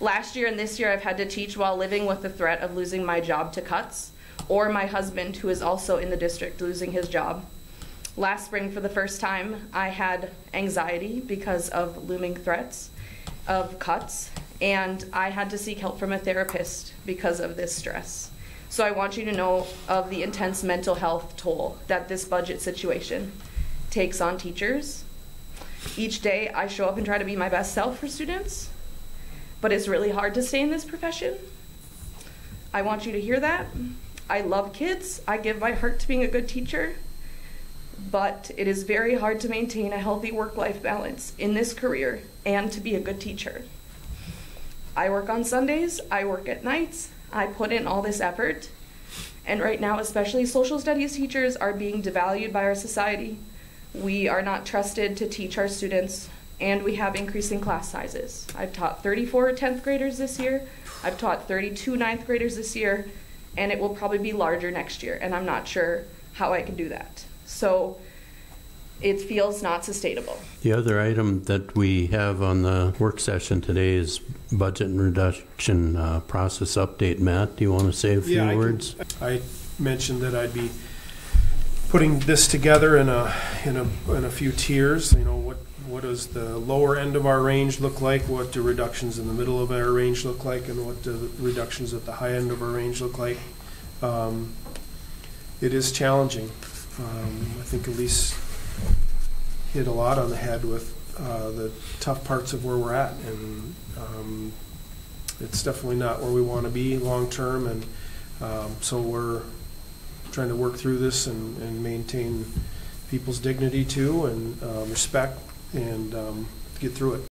Last year and this year, I've had to teach while living with the threat of losing my job to cuts, or my husband, who is also in the district, losing his job. Last spring, for the first time, I had anxiety because of looming threats of cuts, and I had to seek help from a therapist because of this stress. So I want you to know of the intense mental health toll that this budget situation takes on teachers. Each day, I show up and try to be my best self for students, but it's really hard to stay in this profession. I want you to hear that. I love kids. I give my heart to being a good teacher. But it is very hard to maintain a healthy work life balance in this career and to be a good teacher. I work on Sundays, I work at nights, I put in all this effort. And right now, especially social studies teachers are being devalued by our society. We are not trusted to teach our students and we have increasing class sizes. I've taught 34 10th graders this year, I've taught 32 9th graders this year, and it will probably be larger next year, and I'm not sure how I can do that. So it feels not sustainable. The other item that we have on the work session today is budget and reduction uh, process update. Matt, do you want to say a few Yeah, I can- words? I mentioned that I'd be putting this together in a, in a, in a few tiers, you know, what, what does the lower end of our range look like? What do reductions in the middle of our range look like? And what do reductions at the high end of our range look like? Um, It is challenging. Um, I think Elise hit a lot on the head with uh, the tough parts of where we're at. And um, it's definitely not where we want to be long-term. And um, so we're trying to work through this and, and maintain people's dignity too and um, respect and um, get through it.